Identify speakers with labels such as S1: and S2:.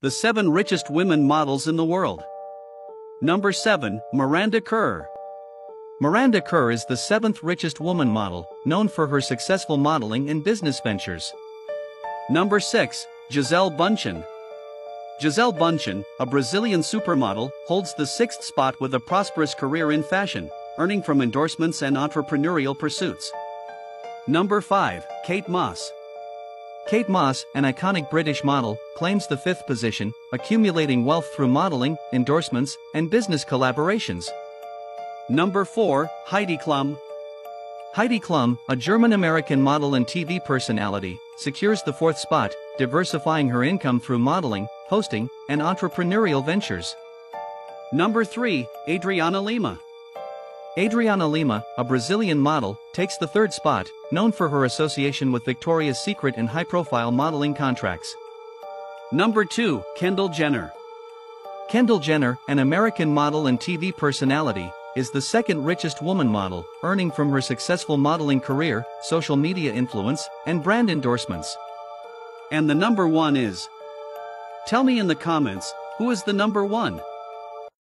S1: The 7 richest women models in the world. Number 7, Miranda Kerr. Miranda Kerr is the seventh richest woman model, known for her successful modeling and business ventures. Number 6, Gisele Bündchen. Gisele Bündchen, a Brazilian supermodel, holds the sixth spot with a prosperous career in fashion, earning from endorsements and entrepreneurial pursuits. Number 5, Kate Moss. Kate Moss, an iconic British model, claims the fifth position, accumulating wealth through modeling, endorsements, and business collaborations. Number 4, Heidi Klum. Heidi Klum, a German American model and TV personality, secures the fourth spot, diversifying her income through modeling, hosting, and entrepreneurial ventures. Number 3, Adriana Lima. Adriana Lima, a Brazilian model, takes the third spot, known for her association with Victoria's Secret and high-profile modeling contracts. Number 2, Kendall Jenner. Kendall Jenner, an American model and TV personality, is the second richest woman model, earning from her successful modeling career, social media influence, and brand endorsements. And the number one is. Tell me in the comments, who is the number one?